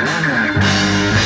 Ah.